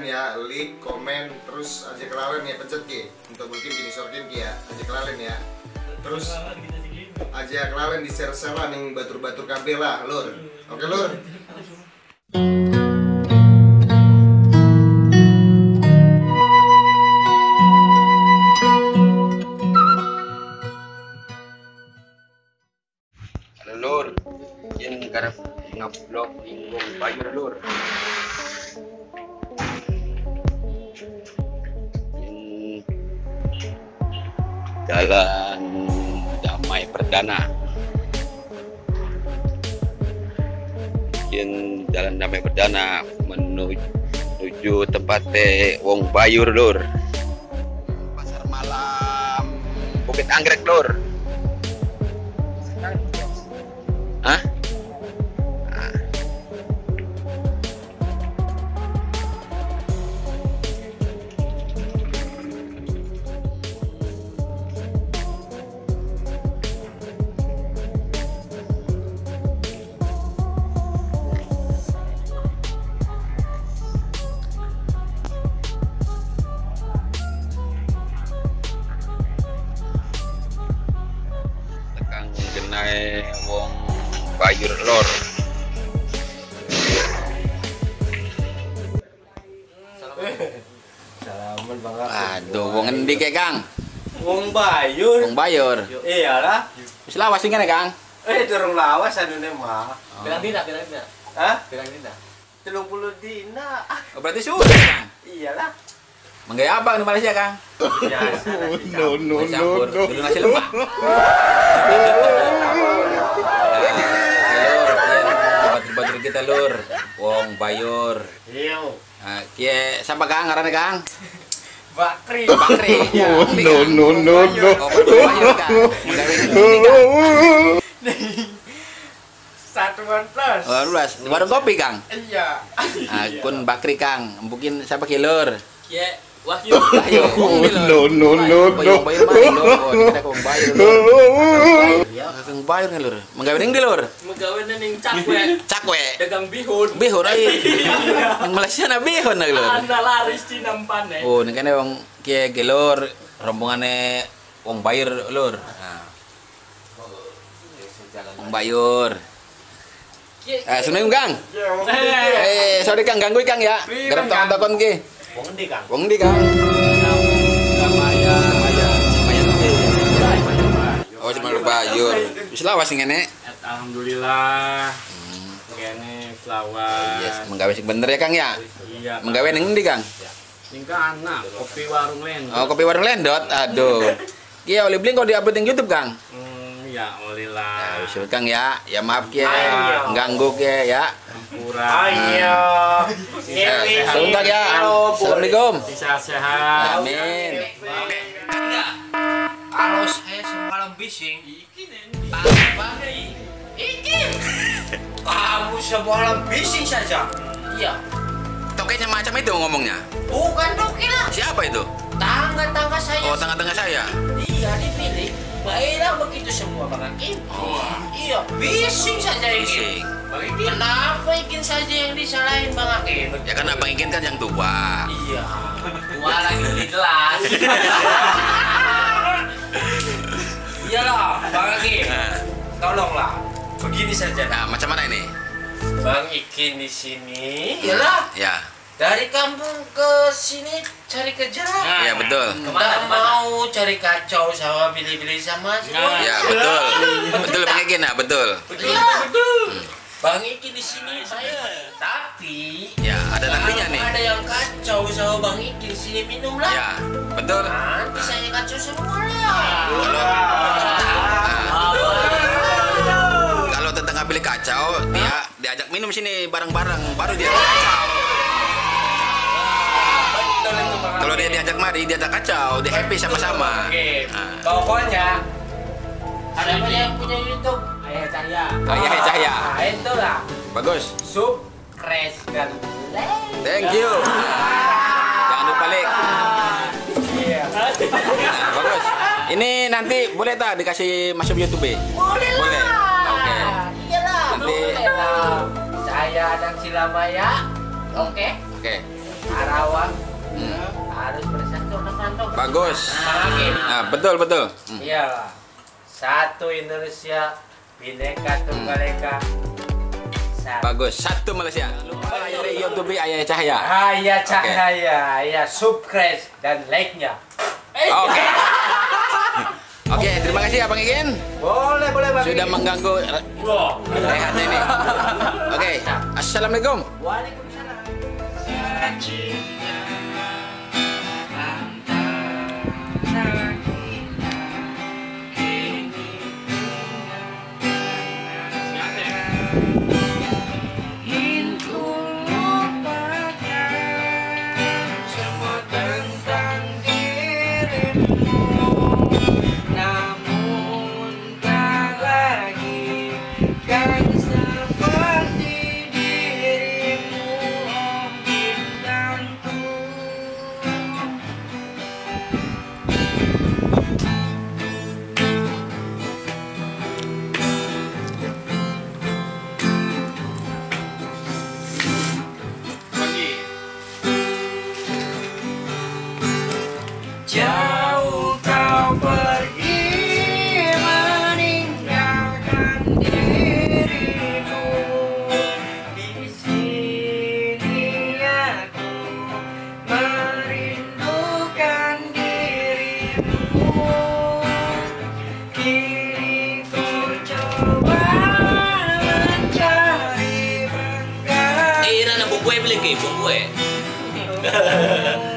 kelalen ya, like, komen, terus aja kelalen ya pencet ki untuk mungkin gini sorkin ki ya, aja kelalen ya. Terus aja kelalen di share share yang batur-batur kabel lah, lur. Oke lur. Halo lur, yang garap ngablok ingkung bayur lur. Jalan damai perdana. Yang jalan damai perdana menuju tempat teh Wong Bayur lur. Pasar malam Bukit Anggrek lur. Aduh, wong endi ke Kang? Wong Bayur. Wong bayur. Iyalah. Wis lawas sing kene Kang. Eh durung lawas adune mah. Bilang tidak, bilang tidak. Hah? Bilang tidak. 30 dina. Oh, berarti sudah Kang. Iyalah. Menggaya apa di Malaysia Kang? Biasa nasi No no no no. Dulu nasi kita lur, wong bayur. Iyo. Nah, kie siapa Kang ngarannya Kang? Bakri. Bakri. Oh, Endi, no no no no. Oh? Satuan plus. Oh, luas. Warung kopi Kang. Iya. Akun Bakri Kang. Mungkin siapa kilur? Ya, Wahyu. Oh, no no no no. yung bayar mana kong bayar lur. Kong bayar nga lur. Menggawe ning di lur. Na ning cakwe. Cakwe. Dagang bihon. Bihon ay. Nang Malaysia na bihon na lur. Anda laris tinampan eh. Oh, ning kene wong kiye gelur rombongane wong bayar lur. Wong bayar. Eh, sunay yung gang. Eh, sorry Kang, ganggu Kang ya. Garap takon-takon ki. Wong endi Kang? Wong di Kang. Surabaya. Oh, cuma bayar. Wis lawas sing ngene. Alhamdulillah. Kene selawat. Yes, menggawe sing bener ya Kang ya. Iya. Menggawe ning ndi Kang? Ning anak kopi warung lain. Oh, kopi warung lendot. Aduh. Iya, oleh beli kok di-upload di YouTube, Kang. Hmm, ya oleh Ya, lah. wis Kang ya. Ya maaf ya. Ayo. Ganggu ya ya. Pura. Ayo. Eh, Salam Kang ya. Assalamualaikum. Sehat-sehat. Amin. Kalau saya semalam bising, pagi ikin. Kamu semalam bising saja. Iya, Tokenya macam itu ngomongnya. bukan doki lah. Siapa itu? Tangga-tangga saya. Oh, tengah-tengah saya. Iya dipilih. Baiklah begitu semua Bang Akin. Iya, bising saja Bising. Bang Ikin. Kenapa Ikin saja yang disalahin Bang Akin? Ya kan Abang Ikin kan yang tua. Iya. Tua lagi lebih jelas. Iyalah, Bang Akin. Nah, Tolonglah. Begini saja. nah, macam mana ini? Bang Ikin di sini. Iyalah. Ya. Dari kampung ke sini cari kerja. Iya, betul. Ke mana mau cari kacau sama bili-bili sama semua. Ya, betul. Betul Bang Ikin, ya, betul. Iya. Bang Ikin di sini saya. Tapi Ya, ada tapinya nih. ada yang kacau sama Bang Ikin sini minum lah. Ya, betul. Nanti saya kacau semua lah. Kalau tetangga pilih kacau, dia diajak minum sini bareng-bareng, baru dia kacau. Kalau dia diajak mari, dia ajak kacau, dia happy sama-sama. Oke. Nah. Pokoknya ada yang punya YouTube Ayah Cahaya. Ayah Cahaya. Nah, itulah. Bagus. Subscribe dan like. Thank you. Jangan lupa like. Iya. Nah, bagus. Ini nanti boleh tak dikasih masuk YouTube? Boleh lah. Boleh. Oke. Iyalah. Nanti- Boleh. Saya dan Silamaya. Oke. Oke. Karawang harus bersatu rantau. Bagus. Hakim. Nah, betul betul. Hmm. Iyalah. Satu Indonesia, Bhinneka Tunggal. Satu. Bagus. Satu Malaysia. Lupa ya di YouTube Ayah Cahaya. Haya cahaya, ya subscribe dan like-nya. Oke. Oke, terima kasih Abang Ikin Boleh, boleh Bang. sudah mengganggu rehatnya ini. Oke, assalamualaikum. Waalaikumsalam. Jauh kau pergi meninggalkan diriku Di sini aku merindukan dirimu. Kini ku coba mencari bengkak Eh, Ira na bungkwe beli ke lagi